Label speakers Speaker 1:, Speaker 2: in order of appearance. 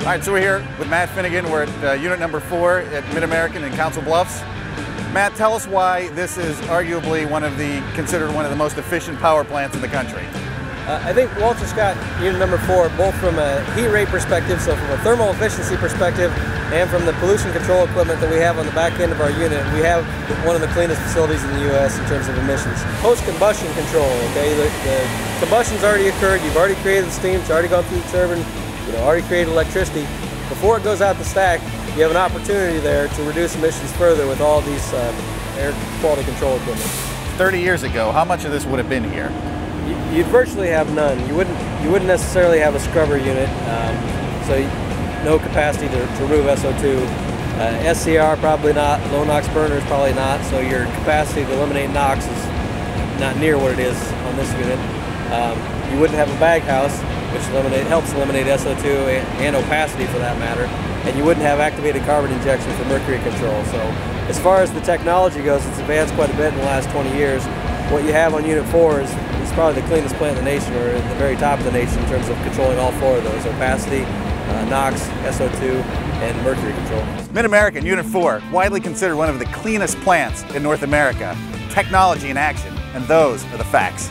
Speaker 1: All right, so we're here with Matt Finnegan. We're at uh, unit number four at MidAmerican in Council Bluffs. Matt, tell us why this is arguably one of the, considered one of the most efficient power plants in the country.
Speaker 2: Uh, I think Walter Scott unit number four, both from a heat rate perspective, so from a thermal efficiency perspective, and from the pollution control equipment that we have on the back end of our unit, we have one of the cleanest facilities in the U.S. in terms of emissions. Post-combustion control, okay, the, the combustion's already occurred, you've already created the steam, it's already gone through the turbine, you know, already created electricity. Before it goes out the stack, you have an opportunity there to reduce emissions further with all these uh, air quality control equipment.
Speaker 1: 30 years ago, how much of this would have been here?
Speaker 2: You'd virtually have none. You wouldn't you wouldn't necessarily have a scrubber unit, um, so no capacity to, to remove SO2. Uh, SCR probably not. Low NOx burners probably not. So your capacity to eliminate NOx is not near what it is on this unit. Um, you wouldn't have a bag house, which eliminate, helps eliminate SO2 and, and opacity for that matter. And you wouldn't have activated carbon injection for mercury control. So as far as the technology goes, it's advanced quite a bit in the last 20 years. What you have on Unit 4 is, is probably the cleanest plant in the nation, or at the very top of the nation in terms of controlling all four of those, opacity, uh, NOx, SO2, and mercury control.
Speaker 1: MidAmerican Unit 4, widely considered one of the cleanest plants in North America. Technology in action, and those are the facts.